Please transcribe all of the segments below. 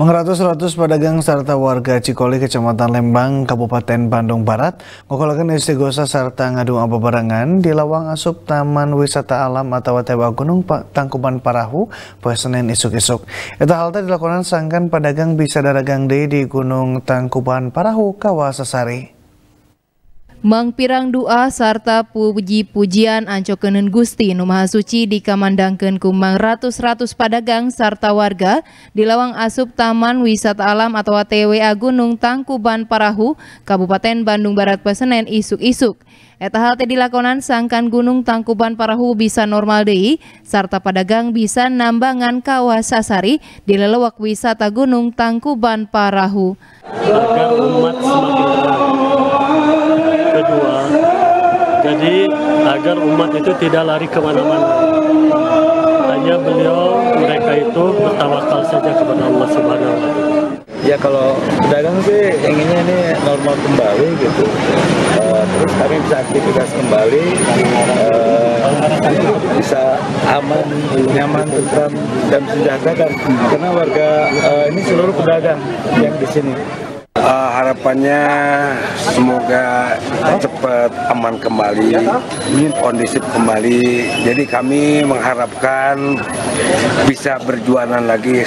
Mengratus-ratus pedagang serta warga Cikoli, Kecamatan Lembang, Kabupaten Bandung Barat, ngokolakan istigosa serta ngadu bebarengan di lawang asup Taman Wisata Alam atau Tewa Gunung Tangkuban Parahu, pada Senin isuk-isuk. Itu halte dilakukan sangkan pedagang bisa daragang di Gunung Tangkuban Parahu, Kawasasari. Mangpirang doa serta puji-pujian ancokenen Gusti Nu Maha Suci dikamandangkeun ku mang ratus-ratus padagang serta warga di lawang asup Taman Wisata Alam atau TWA Gunung Tangkuban Parahu, Kabupaten Bandung Barat Pesenen isuk-isuk. Eta hal teh dilakonan sangkan Gunung Tangkuban Parahu bisa normal deui serta padagang bisa nambangan kawasasari di lelewak wisata Gunung Tangkuban Parahu. Umat semakin Jadi agar umat itu tidak lari ke mana-mana. Hanya beliau mereka itu bertawakal saja kepada Allah Subhanahu Wa Taala. Ya kalau pedagang sih inginnya ini normal kembali gitu. Uh, terus kami bisa aktivitas kembali, uh, bisa aman, nyaman, tentram, dan sejahtera. Karena warga uh, ini seluruh pedagang yang di sini. Uh, harapannya semoga cepat aman kembali, kondisif kembali. Jadi kami mengharapkan bisa berjualan lagi.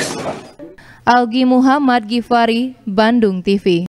Algi Muhammad Gifari, Bandung TV.